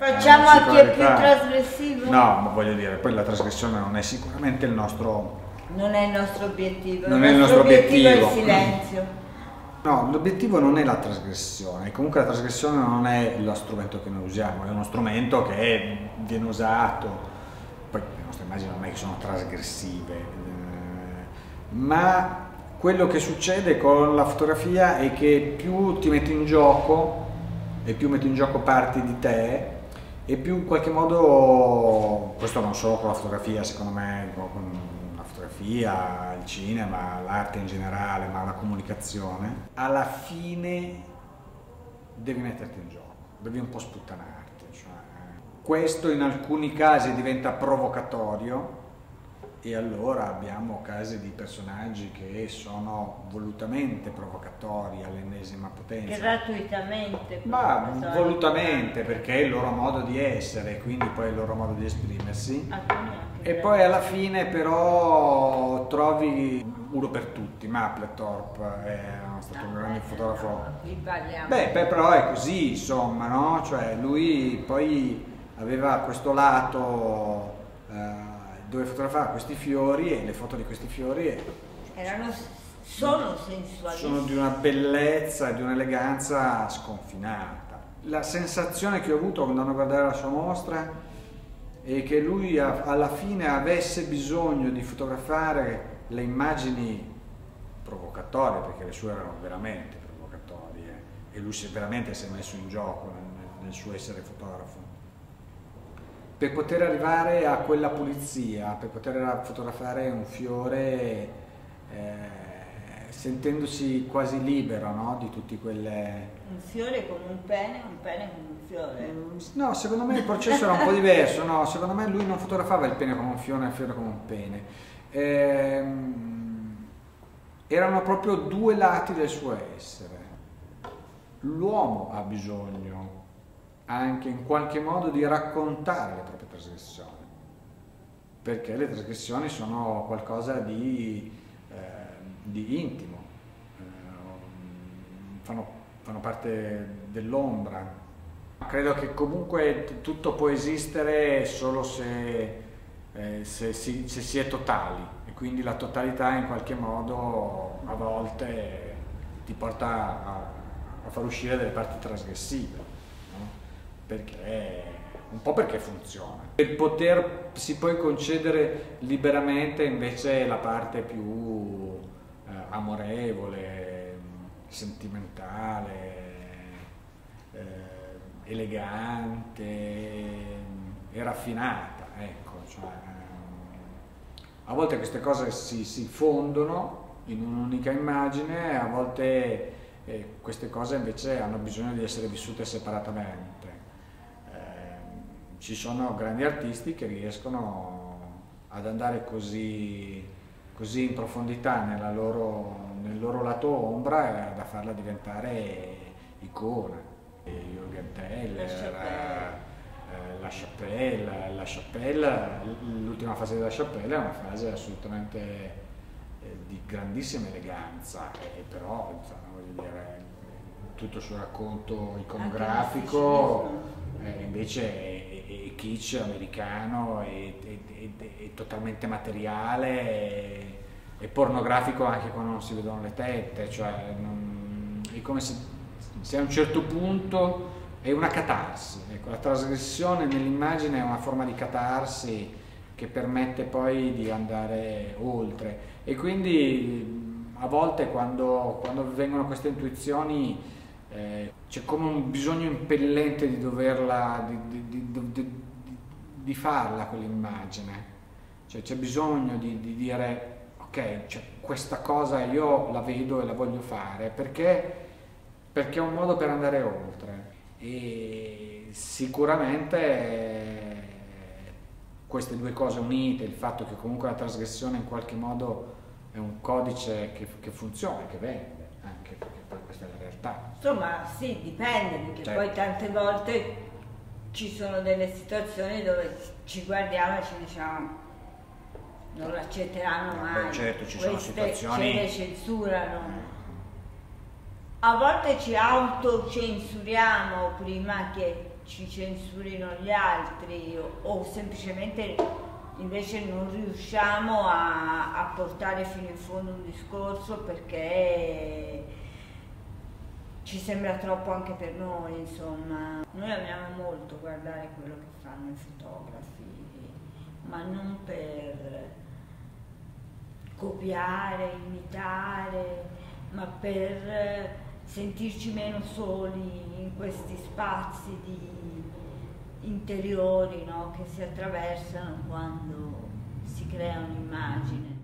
Facciamo a chi è più trasgressivo? No, ma voglio dire, poi la trasgressione non è sicuramente il nostro... Non è il nostro obiettivo. Non è il nostro obiettivo. è il silenzio. No, l'obiettivo non è la trasgressione, comunque la trasgressione non è lo strumento che noi usiamo, è uno strumento che viene usato, poi le nostre immagini non è che sono trasgressive, eh, ma quello che succede con la fotografia è che più ti metti in gioco e più metti in gioco parti di te e più in qualche modo, questo non solo con la fotografia, secondo me con la fotografia, il cinema, l'arte in generale, ma la comunicazione, alla fine devi metterti in gioco, devi un po' sputtanarti. Cioè, questo in alcuni casi diventa provocatorio e allora abbiamo casi di personaggi che sono volutamente provocatori all'ennesima potenza. Gratuitamente. Ma volutamente perché è il loro modo di essere, quindi poi è il loro modo di esprimersi. E poi alla fine però trovi uno per tutti, Mapplethorpe è stato un grande fotografo. Beh, beh, però è così, insomma, no? Cioè lui poi aveva questo lato eh, dove fotografava questi fiori e le foto di questi fiori Erano, sono sensuali. sono di una bellezza e di un'eleganza sconfinata. La sensazione che ho avuto andando a guardare la sua mostra è che lui alla fine avesse bisogno di fotografare le immagini provocatorie, perché le sue erano veramente provocatorie, e lui si, veramente si è messo in gioco nel, nel suo essere fotografo. Per poter arrivare a quella pulizia, per poter fotografare un fiore eh, sentendosi quasi libero no? di tutti quelle... Un fiore come un pene, un pene come un fiore. No, secondo me il processo era un po' diverso, no, secondo me lui non fotografava il pene come un fiore e il fiore come un pene. Ehm, erano proprio due lati del suo essere. L'uomo ha bisogno anche in qualche modo di raccontare le proprie trasgressioni, perché le trasgressioni sono qualcosa di, eh, di intimo, eh, fanno, fanno parte dell'ombra. Credo che comunque tutto può esistere solo se, eh, se si, se si è totali e quindi la totalità in qualche modo a volte ti porta a, a far uscire delle parti trasgressive? Perché, un po' perché funziona. Per potersi poi concedere liberamente invece la parte più eh, amorevole, sentimentale, eh, elegante e raffinata, ecco, cioè, a volte queste cose si, si fondono in un'unica immagine, a volte eh, queste cose invece hanno bisogno di essere vissute separatamente. Eh, ci sono grandi artisti che riescono ad andare così, così in profondità nella loro- nel loro lato ombra da farla diventare icona. Jürgen Teller, La Chapelle. eh, la Chapelle, la Chapelle, l'ultima fase della Chapelle è una fase assolutamente eh, di grandissima eleganza, e però insomma, dire, tutto il suo racconto iconografico eh, invece è kitsch americano, è- è- è totalmente materiale, è, è pornografico anche quando non si vedono le tette, cioè non- è come se, se a un certo punto è una catarsi, ecco, la trasgressione nell'immagine è una forma di catarsi che permette poi di andare oltre. E quindi a volte quando, quando vengono queste intuizioni eh, c'è come un bisogno impellente di doverla, di- di- di farla quell'immagine, cioè c'è bisogno di, di dire ok, cioè, questa cosa io la vedo e la voglio fare perché, perché è un modo per andare oltre e sicuramente eh, queste due cose unite, il fatto che comunque la trasgressione in qualche modo è un codice che, che funziona, che vende, anche perché poi questa è la realtà. Insomma, sì, dipende, perché Certo. poi tante volte ci sono delle situazioni dove ci guardiamo e ci diciamo non l'accetteranno Beh, mai. certo, ci sono Queste situazioni- ce le censurano. A volte ci autocensuriamo prima che ci censurino gli altri o, o semplicemente invece non riusciamo a, a, portare fino in fondo un discorso perché ci sembra troppo anche per noi, insomma. Noi amiamo molto guardare quello che fanno i fotografi, ma non per copiare, imitare, ma per sentirci meno soli in questi spazi interiori no, che si attraversano quando si crea un'immagine.